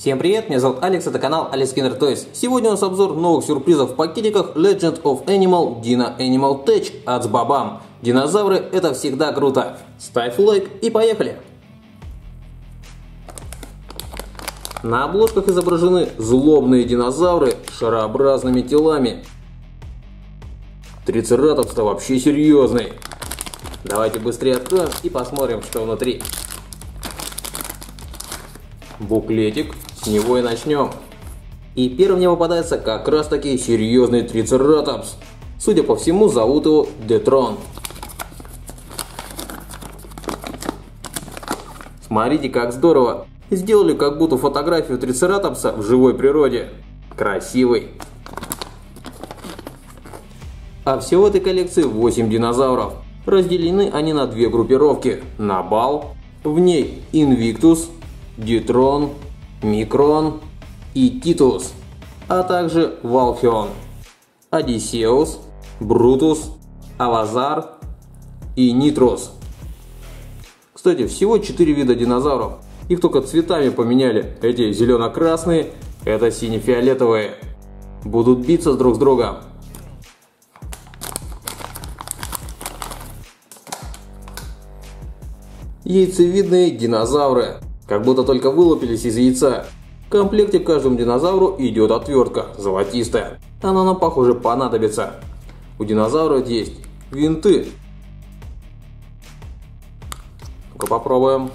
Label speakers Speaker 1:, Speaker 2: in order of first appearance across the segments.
Speaker 1: Всем привет, меня зовут Алекс, это канал Alex Skinner Toys. Сегодня у нас обзор новых сюрпризов в пакетиках Legend of Animal Dino Animal Tech от Сбабам. Динозавры это всегда круто. Ставь лайк и поехали! На обложках изображены злобные динозавры с шарообразными телами. Трицератопс-то вообще серьезный. Давайте быстрее откроем и посмотрим, что внутри. Буклетик с него и начнем. И первым мне попадается как раз таки серьезный трицератопс. Судя по всему, зовут его Детрон. Смотрите, как здорово. Сделали как будто фотографию трицератопса в живой природе. Красивый. А всего в этой коллекции 8 динозавров. Разделены они на две группировки. На бал. В ней Invictus, Детрон, Микрон и Титус, а также Валфион, Одиссеус, Брутус, Авазар и Нитрос. Кстати, всего 4 вида динозавров. Их только цветами поменяли. Эти зелено-красные, это сине-фиолетовые. Будут биться друг с другом. Яйцевидные динозавры как будто только вылупились из яйца. В комплекте каждому динозавру идет отвертка, золотистая. Она нам, похоже, понадобится. У динозавров есть винты. Ну-ка попробуем.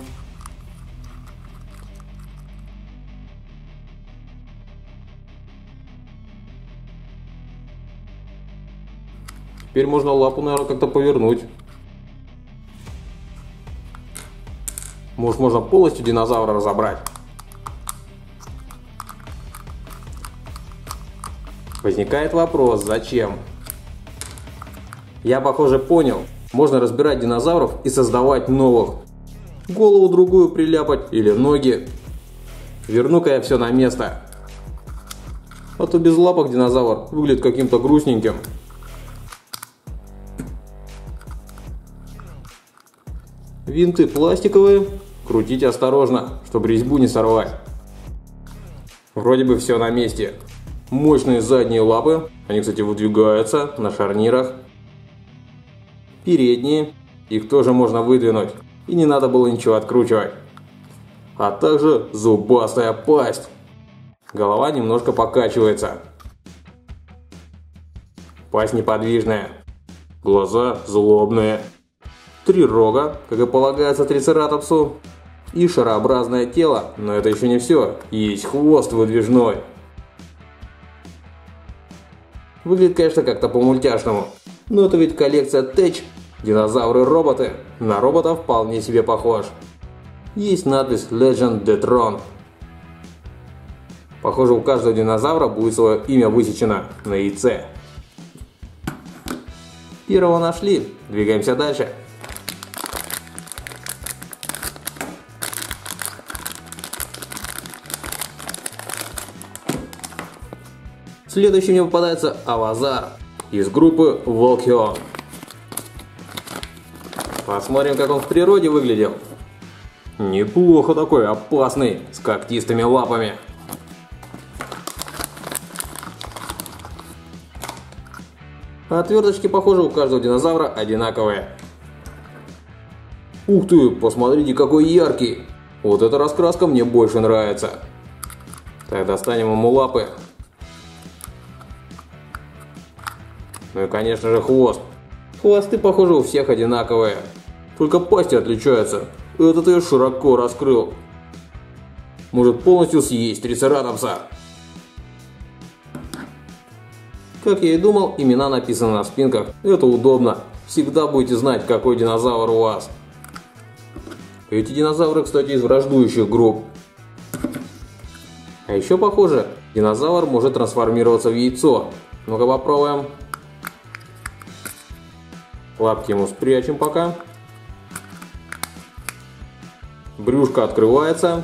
Speaker 1: Теперь можно лапу, наверное, как-то повернуть. Может, можно полностью динозавра разобрать? Возникает вопрос, зачем? Я, похоже, понял. Можно разбирать динозавров и создавать новых. Голову другую приляпать или ноги. Верну-ка я все на место. А то без лапок динозавр выглядит каким-то грустненьким. Винты пластиковые, крутить осторожно, чтобы резьбу не сорвать. Вроде бы все на месте. Мощные задние лапы, они, кстати, выдвигаются на шарнирах. Передние, их тоже можно выдвинуть, и не надо было ничего откручивать. А также зубастая пасть. Голова немножко покачивается. Пасть неподвижная. Глаза злобные три рога, как и полагается трицератопсу, и шарообразное тело, но это еще не все, есть хвост выдвижной. Выглядит, конечно, как-то по-мультяшному, но это ведь коллекция Тэч, динозавры-роботы, на робота вполне себе похож. Есть надпись Legend Detron. Похоже, у каждого динозавра будет свое имя высечено на яйце. Первого нашли, двигаемся дальше. Следующим мне попадается Авазар из группы Волкион. Посмотрим, как он в природе выглядел. Неплохо такой, опасный, с когтистыми лапами. Отверточки, похоже, у каждого динозавра одинаковые. Ух ты, посмотрите, какой яркий. Вот эта раскраска мне больше нравится. Так, достанем ему лапы. Ну и конечно же хвост. Хвосты, похоже, у всех одинаковые. Только пасти отличаются. Этот ее широко раскрыл. Может полностью съесть трицератопса. Как я и думал, имена написаны на спинках. Это удобно. Всегда будете знать, какой динозавр у вас. Эти динозавры, кстати, из враждующих групп. А еще похоже, динозавр может трансформироваться в яйцо. Ну-ка попробуем. Лапки ему спрячем пока. Брюшко открывается.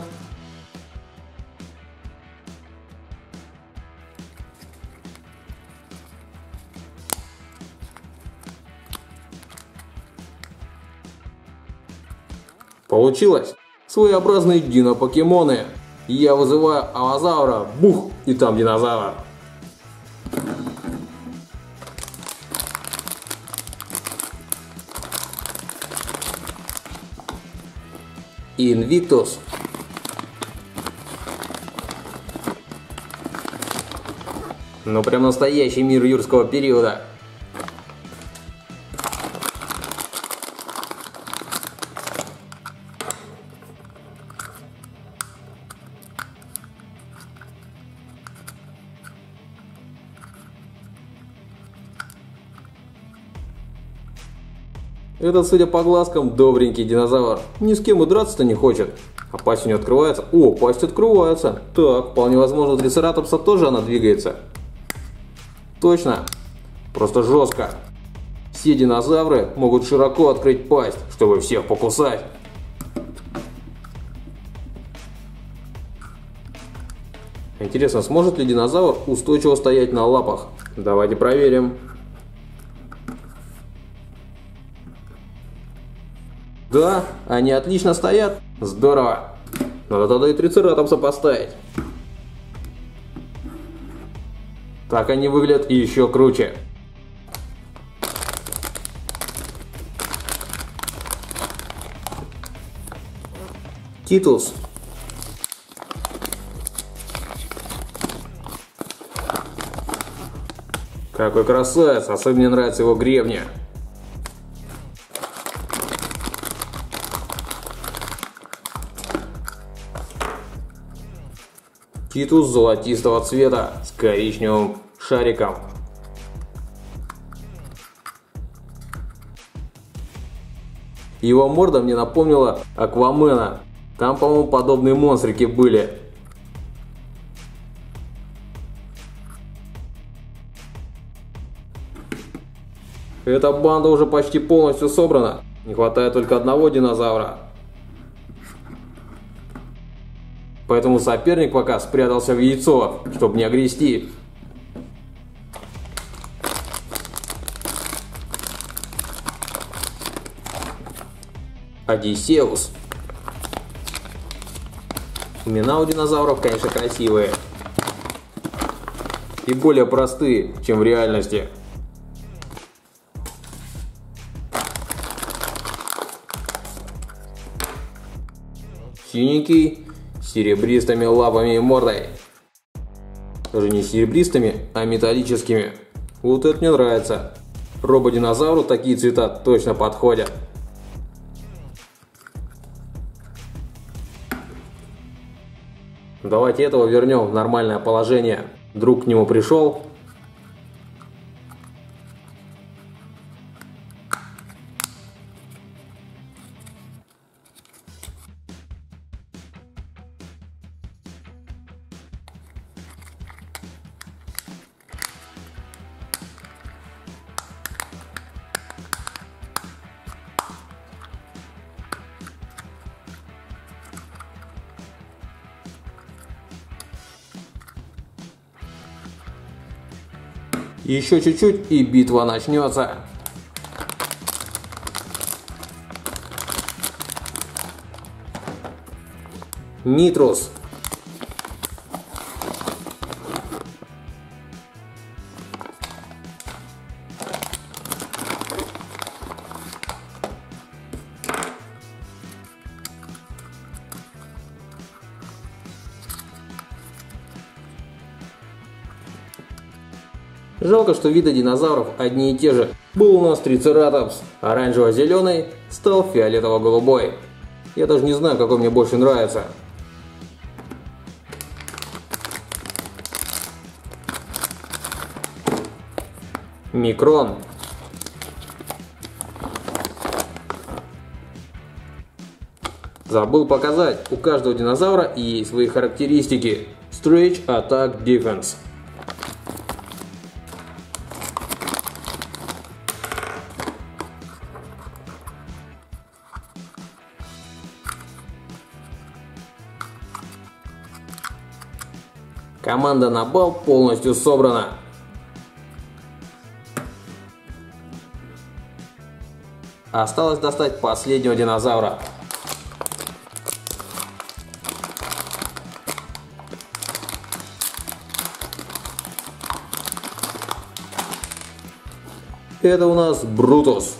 Speaker 1: Получилось! Своеобразные дино-покемоны. Я вызываю Алазаура. Бух! И там динозавр. Инвиктус. Ну прям настоящий мир юрского периода. Этот, судя по глазкам, добренький динозавр. Ни с кем и драться-то не хочет. А пасть у него открывается. О, пасть открывается. Так, вполне возможно, у трицератопса тоже она двигается. Точно. Просто жестко. Все динозавры могут широко открыть пасть, чтобы всех покусать. Интересно, сможет ли динозавр устойчиво стоять на лапах? Давайте проверим. Да, они отлично стоят. Здорово. Надо тогда и трицератопса поставить. Так они выглядят еще круче. Титус. Какой красавец, особенно мне нравится его гребня. Титус золотистого цвета с коричневым шариком. Его морда мне напомнила Аквамена. Там, по-моему, подобные монстрики были. Эта банда уже почти полностью собрана. Не хватает только одного динозавра. Поэтому соперник пока спрятался в яйцо, чтобы не огрести. Одиссеус. Имена у динозавров, конечно, красивые. И более простые, чем в реальности. Синенький серебристыми лапами и мордой. Даже не серебристыми, а металлическими. Вот это мне нравится. Рободинозавру такие цвета точно подходят. Давайте этого вернем в нормальное положение. Друг к нему пришел, Еще чуть-чуть и битва начнется. Нитрус. Жалко, что виды динозавров одни и те же. Был у нас трицератопс, оранжево-зеленый, стал фиолетово-голубой. Я даже не знаю, какой мне больше нравится. Микрон. Забыл показать, у каждого динозавра есть свои характеристики. Stretch Attack Defense. Команда на бал полностью собрана. Осталось достать последнего динозавра. Это у нас Брутус.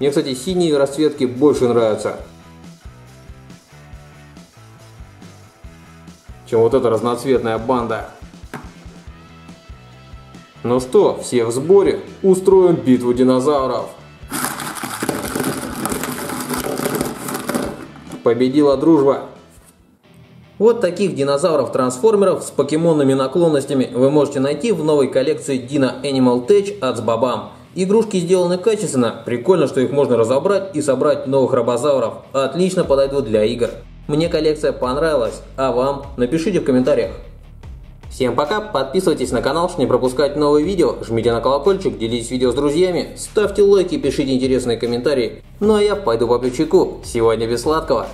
Speaker 1: Мне, кстати, синие расцветки больше нравятся. Чем вот эта разноцветная банда. Ну что, все в сборе? Устроим битву динозавров. Победила дружба. Вот таких динозавров-трансформеров с покемонными наклонностями вы можете найти в новой коллекции Dino Animal Tech от Сбабам. Игрушки сделаны качественно, прикольно, что их можно разобрать и собрать новых робозавров. Отлично подойдут для игр. Мне коллекция понравилась, а вам? Напишите в комментариях. Всем пока, подписывайтесь на канал, чтобы не пропускать новые видео, жмите на колокольчик, делитесь видео с друзьями, ставьте лайки, пишите интересные комментарии. Ну а я пойду по плечику, сегодня без сладкого.